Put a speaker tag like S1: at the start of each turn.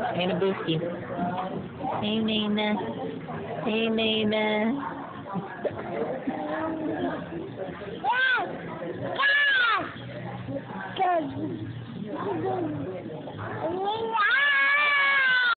S1: Hey, booski. Hey, Nana. Hey, Nana.
S2: Yes! Yes! Good.